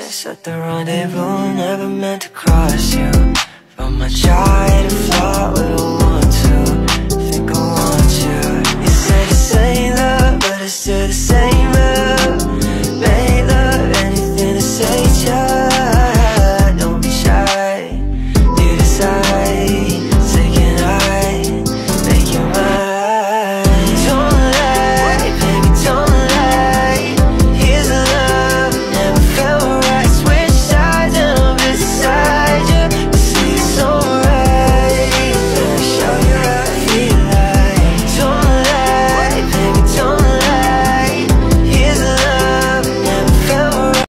This at the rendezvous, never meant to cross you. From my try to fly, we don't want to Think I want you. You say the same love, but it's still the same. Love Made love, anything to say just